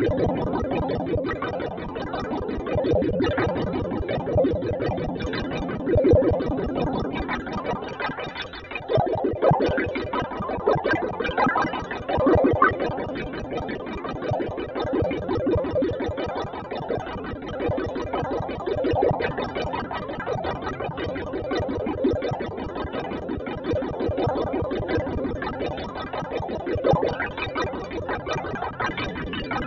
I'm sorry.